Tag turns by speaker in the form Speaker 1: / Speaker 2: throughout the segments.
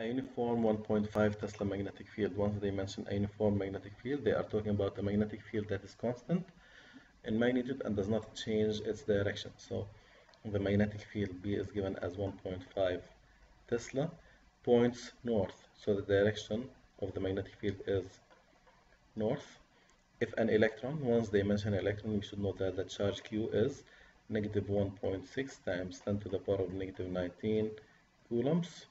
Speaker 1: a uniform 1.5 Tesla magnetic field. Once they mention a uniform magnetic field, they are talking about a magnetic field that is constant in magnitude and does not change its direction. So the magnetic field B is given as 1.5 Tesla points north. So the direction of the magnetic field is north. If an electron, once they mention electron, we should know that the charge Q is negative 1.6 times 10 to the power of negative 19 coulombs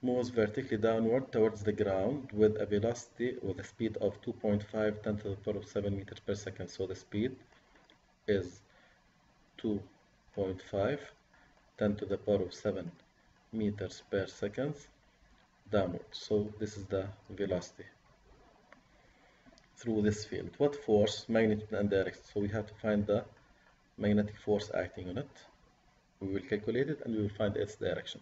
Speaker 1: moves vertically downward towards the ground with a velocity with a speed of 2.5 10 to the power of 7 meters per second. So the speed is 2.5 10 to the power of 7 meters per second downward. So this is the velocity through this field. What force, magnitude and direction? So we have to find the magnetic force acting on it. We will calculate it and we will find its direction.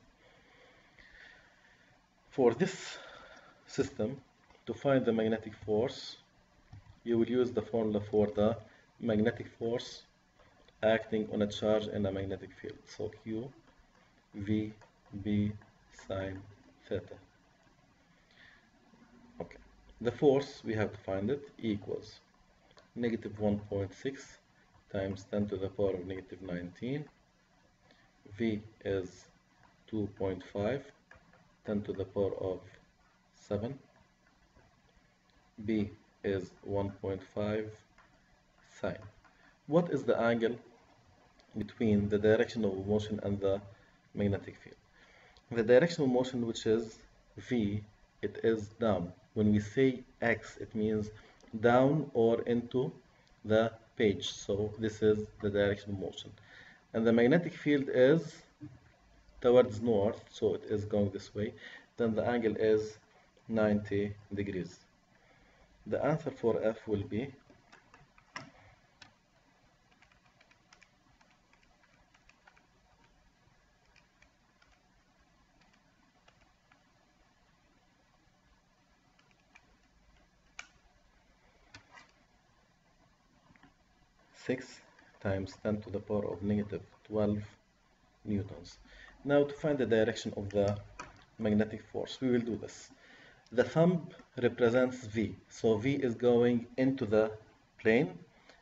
Speaker 1: For this system, to find the magnetic force, you will use the formula for the magnetic force acting on a charge in a magnetic field. So Q V B sine theta. Okay. The force, we have to find it, equals negative 1.6 times 10 to the power of negative 19. V is 2.5 10 to the power of 7 b is 1.5 sine. What is the angle between the direction of motion and the magnetic field? The direction of motion which is v it is down. When we say x it means down or into the page. So this is the direction of motion. And the magnetic field is towards north so it is going this way then the angle is 90 degrees. The answer for F will be six times 10 to the power of negative 12 newtons now to find the direction of the magnetic force, we will do this. The thumb represents V, so V is going into the plane.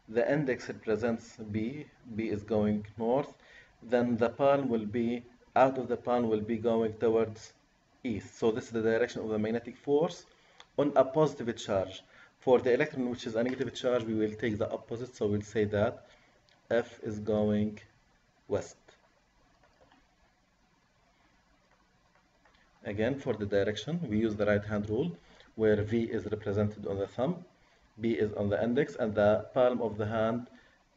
Speaker 1: The index represents B, B is going north. Then the palm will be, out of the palm will be going towards east. So this is the direction of the magnetic force on a positive charge. For the electron which is a negative charge, we will take the opposite, so we'll say that F is going west. Again, for the direction, we use the right hand rule where V is represented on the thumb, B is on the index, and the palm of the hand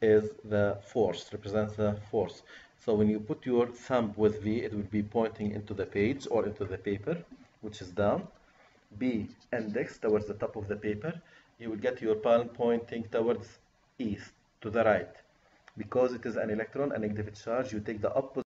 Speaker 1: is the force, represents the force. So when you put your thumb with V, it will be pointing into the page or into the paper, which is down. B index towards the top of the paper. You will get your palm pointing towards east, to the right. Because it is an electron, a negative charge, you take the opposite